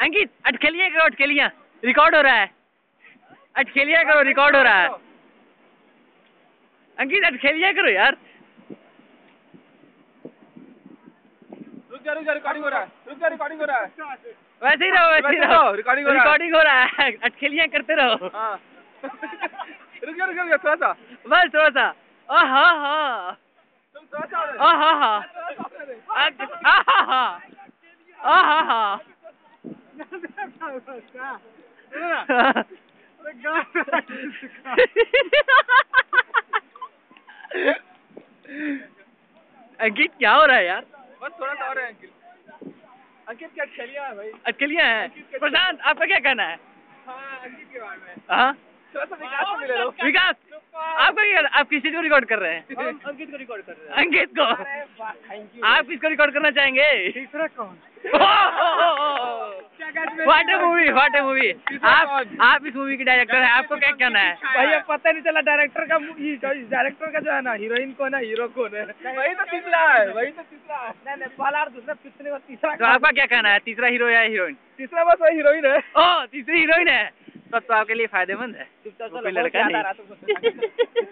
अंकित अटखेलिया करो अटखेलिया रिकॉर्ड हो रहा है। अटखेलिया करो रिकॉर्ड हो रहा है। अंकित अटखेलिया करो यार। रुक जा रुक जा रिकॉर्डिंग हो रहा है। रुक जा रिकॉर्डिंग हो रहा है। वैसे ही रहो वैसे ही रहो। recording हो रहा है। रिकॉर्डिंग हो रहा है। अटखेलिया करते रहो। हाँ। रुक जा रुक जा थोड़ा सा। बस थोड़ा सा। हा तुम थोड़ा सा और- आहा हा आहा हा। हा अंकित क्या हो रहा है यार? बस थोड़ा सा और है अंकित। अंकित क्या खेलिया है भाई? अटखेलिया है? प्रशांत आपका क्या कहना है? हाँ अंकित के बारे में हाँ? थोड़ा सा विकास को मिले विकास आपका क्या आप किसी को रिकॉर्ड कर रहे हैं? अंकित को रिकॉर्ड कर रहे हैं। अंकित को? आप किसको रिकॉर्ड करना चाहेंगे? तीसरा कौन? What a movie what a movie आप आप इस मूवी के डायरेक्टर हैं आपको क्या कहना है? भैया पता नहीं चला डायरेक्टर का डायरेक्टर का जो है ना हीरोइन कौन है हीरो कौन है? वही तो तीसरा है वही तो तीसरा है। नहीं नहीं पहला और दूसरा पिछले बार तीसरा तो आपका क्या कहना है? तीसरा हीरो या हीरोइन तीसरा बस वही हीरोइन है। ओह तीसरी हीरोइन है? तो आपके लिए फ़ायदेमंद है। चुपचाप लड़का नहीं।